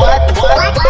What? What?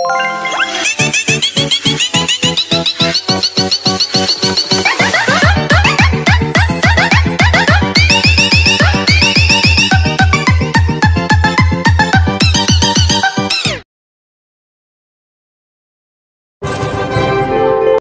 Bye.